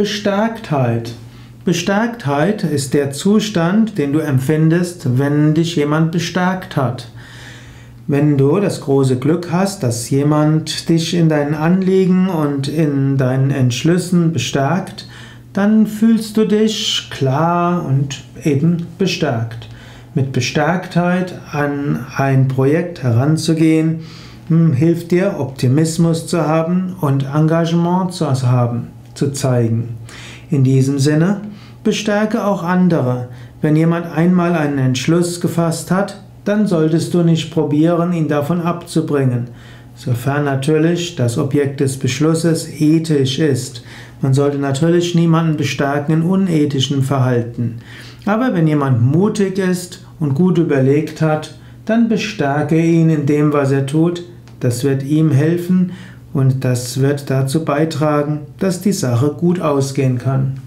Bestärktheit. Bestärktheit ist der Zustand, den du empfindest, wenn dich jemand bestärkt hat. Wenn du das große Glück hast, dass jemand dich in deinen Anliegen und in deinen Entschlüssen bestärkt, dann fühlst du dich klar und eben bestärkt. Mit Bestärktheit an ein Projekt heranzugehen, hm, hilft dir, Optimismus zu haben und Engagement zu haben, zu. In diesem Sinne, bestärke auch andere. Wenn jemand einmal einen Entschluss gefasst hat, dann solltest du nicht probieren, ihn davon abzubringen. Sofern natürlich das Objekt des Beschlusses ethisch ist. Man sollte natürlich niemanden bestärken in unethischem Verhalten. Aber wenn jemand mutig ist und gut überlegt hat, dann bestärke ihn in dem, was er tut. Das wird ihm helfen und das wird dazu beitragen, dass die Sache gut ausgehen kann.